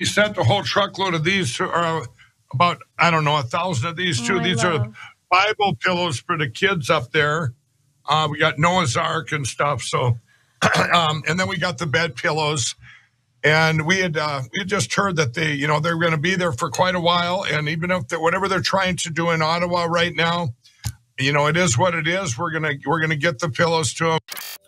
He sent a whole truckload of these, to, or about I don't know a thousand of these too. Oh, these are. Bible pillows for the kids up there. Uh, we got Noah's Ark and stuff. So, um, and then we got the bed pillows. And we had uh, we had just heard that they, you know, they're going to be there for quite a while. And even if whatever they're trying to do in Ottawa right now, you know, it is what it is. We're gonna we're gonna get the pillows to them.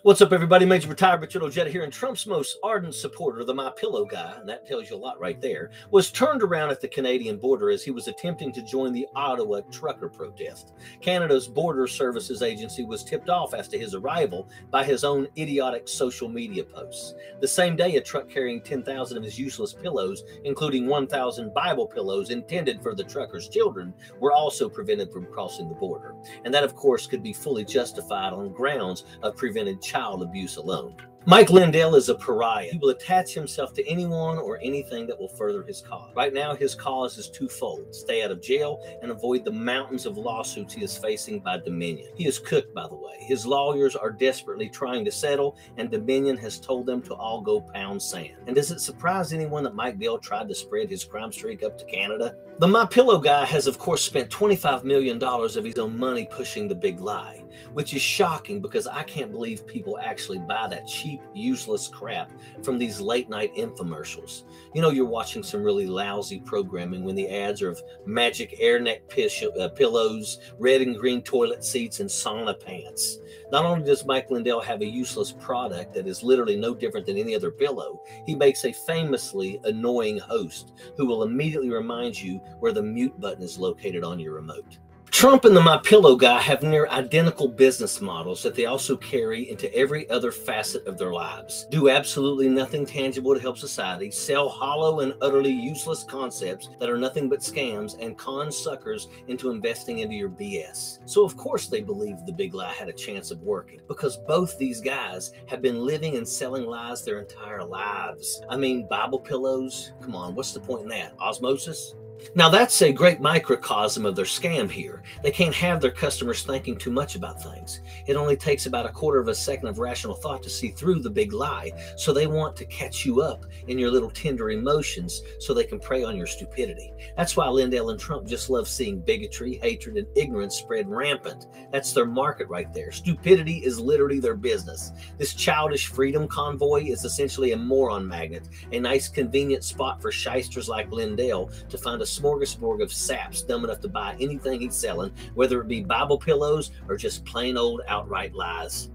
What's up, everybody? Major retired Richard Ojeda here, and Trump's most ardent supporter, the My Pillow guy, and that tells you a lot right there, was turned around at the Canadian border as he was attempting to join the Ottawa trucker protest. Canada's Border Services Agency was tipped off as to his arrival by his own idiotic social media posts. The same day, a truck carrying 10,000 of his useless pillows, including 1,000 Bible pillows intended for the trucker's children, were also prevented from crossing the border. And that, of course, could be fully justified on grounds of prevented child abuse alone. Mike Lindell is a pariah. He will attach himself to anyone or anything that will further his cause. Right now, his cause is twofold stay out of jail and avoid the mountains of lawsuits he is facing by Dominion. He is cooked, by the way. His lawyers are desperately trying to settle, and Dominion has told them to all go pound sand. And does it surprise anyone that Mike Dell tried to spread his crime streak up to Canada? The My Pillow guy has, of course, spent $25 million of his own money pushing the big lie, which is shocking because I can't believe people actually buy that cheap, useless crap from these late night infomercials. You know, you're watching some really lousy programming when the ads are of magic air neck pish- uh, pillows, red and green toilet seats, and sauna pants. Not only does Mike Lindell have a useless product that is literally no different than any other pillow, he makes a famously annoying host who will immediately remind you where the mute button is located on your remote. Trump and the My Pillow guy have near identical business models that they also carry into every other facet of their lives. Do absolutely nothing tangible to help society, sell hollow and utterly useless concepts that are nothing but scams, and con suckers into investing into your BS. So, of course, they believe the big lie had a chance of working because both these guys have been living and selling lies their entire lives. I mean, Bible pillows? Come on, what's the point in that? Osmosis? Now, that's a great microcosm of their scam here. They can't have their customers thinking too much about things. It only takes about a quarter of a second of rational thought to see through the big lie. So they want to catch you up in your little tender emotions so they can prey on your stupidity. That's why Lindell and Trump just love seeing bigotry, hatred, and ignorance spread rampant. That's their market right there. Stupidity is literally their business. This childish freedom convoy is essentially a moron magnet, a nice convenient spot for shysters like Lindell to find a smorgasbord of saps dumb enough to buy anything he's selling, whether it be Bible pillows or just plain old outright lies.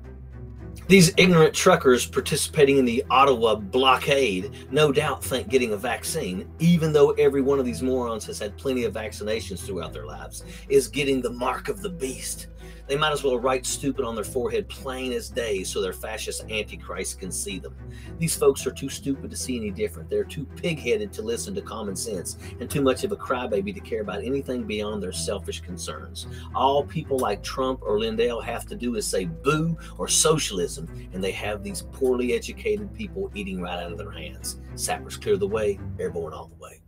These ignorant truckers participating in the Ottawa blockade no doubt think getting a vaccine, even though every one of these morons has had plenty of vaccinations throughout their lives, is getting the mark of the beast. They might as well write stupid on their forehead plain as day so their fascist antichrist can see them. These folks are too stupid to see any different. They're too pig headed to listen to common sense and too much of a crybaby to care about anything beyond their selfish concerns. All people like Trump or Lindell have to do is say boo or socialism, and they have these poorly educated people eating right out of their hands. Sappers clear the way, airborne all the way.